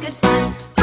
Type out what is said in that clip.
good fun.